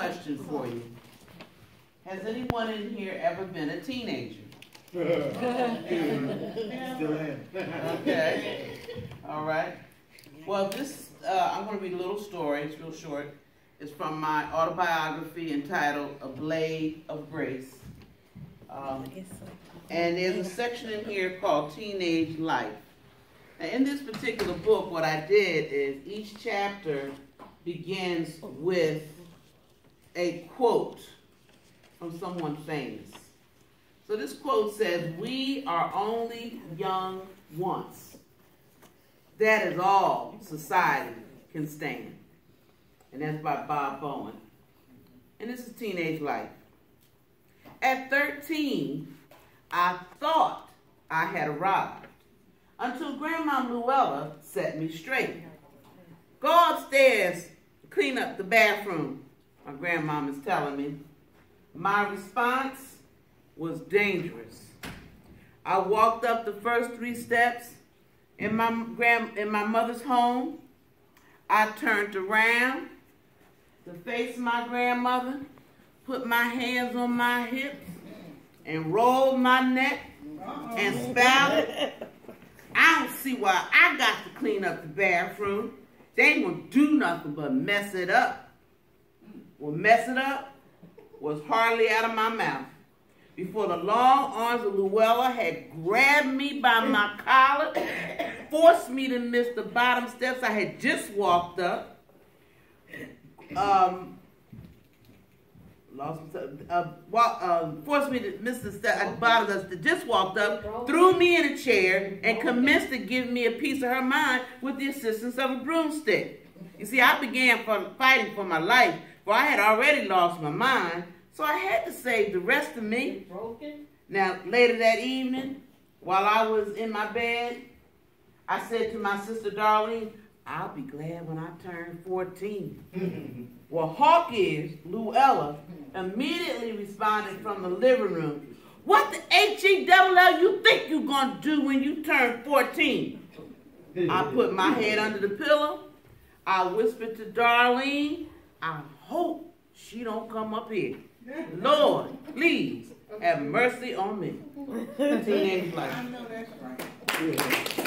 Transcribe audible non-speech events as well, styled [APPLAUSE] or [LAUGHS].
question for you. Has anyone in here ever been a teenager? Still am. Okay. All right. Well, this, uh, I'm going to read a little story. It's real short. It's from my autobiography entitled A Blade of Grace. Um, and there's a section in here called Teenage Life. Now, in this particular book, what I did is each chapter begins with a quote from someone famous. So this quote says, We are only young once. That is all society can stand. And that's by Bob Bowen. And this is teenage life. At 13, I thought I had arrived until Grandma Luella set me straight. Go upstairs, clean up the bathroom, my grandmom is telling me. My response was dangerous. I walked up the first three steps in my grand in my mother's home. I turned around to face my grandmother, put my hands on my hips, and rolled my neck and spouted. I don't see why I got to clean up the bathroom. They gonna do nothing but mess it up. Well, mess it up was hardly out of my mouth before the long arms of Luella had grabbed me by my collar, forced me to miss the bottom steps I had just walked up. Um, lost uh, walk, uh, forced me to miss the step at the bottom that just walked up, threw me in a chair, and commenced to give me a piece of her mind with the assistance of a broomstick. You see, I began fighting for my life, for I had already lost my mind so I had to save the rest of me. Broken? Now, later that evening, while I was in my bed, I said to my sister Darlene, I'll be glad when I turn 14. [LAUGHS] well, Hawk is, Luella, immediately responded from the living room, what the H-E-double-L you think you're going to do when you turn 14? I put my head under the pillow. I whispered to Darlene, I hope she don't come up here. Lord, please have mercy on me. [LAUGHS] Teenage life. I know that's right.